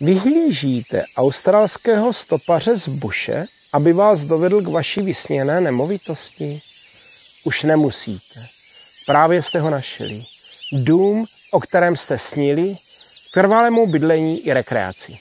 Vyhlížíte australského stopaře z buše, aby vás dovedl k vaší vysněné nemovitosti? Už nemusíte. Právě jste ho našli. Dům, o kterém jste snili, trvalému bydlení i rekreaci.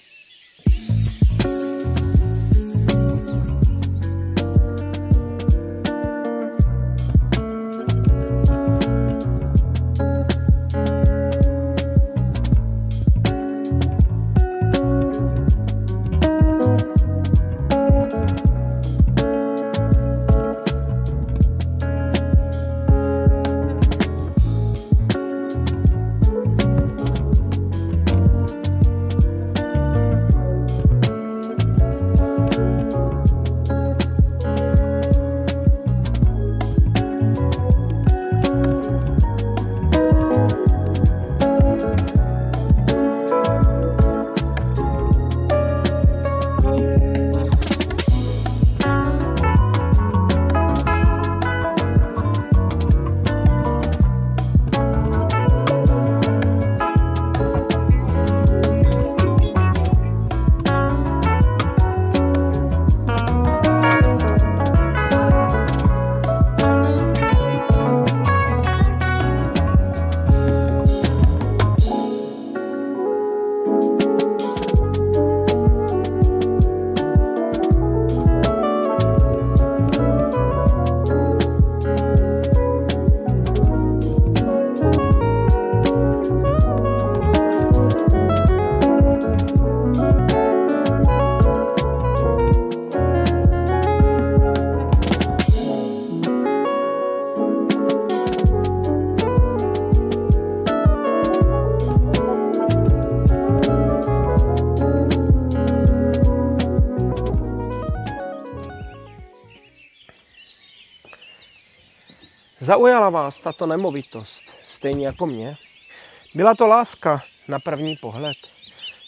Zaujala vás tato nemovitost, stejně jako mě? Byla to láska na první pohled.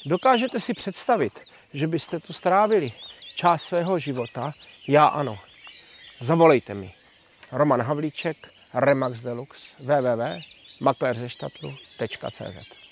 Dokážete si představit, že byste tu strávili část svého života? Já ano. Zavolejte mi. Roman Havlíček, Remax Deluxe, www.maklerzeštatlu.cz